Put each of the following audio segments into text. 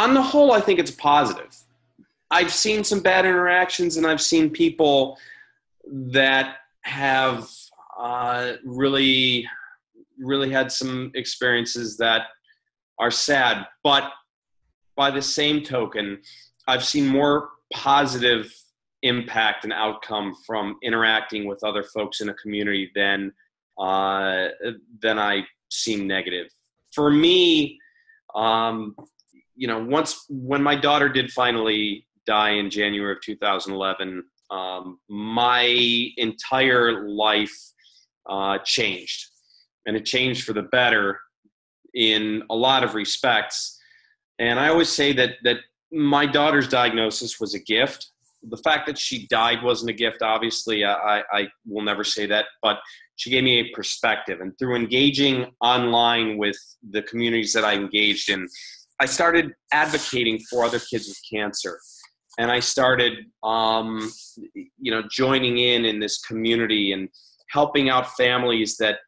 on the whole, I think it's positive. I've seen some bad interactions, and I've seen people that have uh, really, really had some experiences that are sad. But by the same token, I've seen more positive impact and outcome from interacting with other folks in a community than uh, than I seem negative. For me, um, you know, once when my daughter did finally die in January of 2011, um, my entire life uh, changed, and it changed for the better in a lot of respects. And I always say that that my daughter's diagnosis was a gift. The fact that she died wasn't a gift. Obviously, I, I will never say that, but she gave me a perspective. And through engaging online with the communities that I engaged in, I started advocating for other kids with cancer. And I started, um, you know, joining in in this community and helping out families that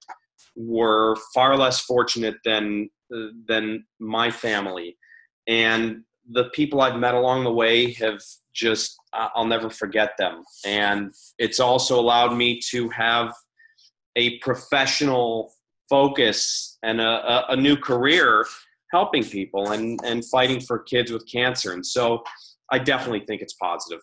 were far less fortunate than than my family. And the people I've met along the way have just I'll never forget them. And it's also allowed me to have a professional focus and a, a, a new career helping people and, and fighting for kids with cancer. And so I definitely think it's positive.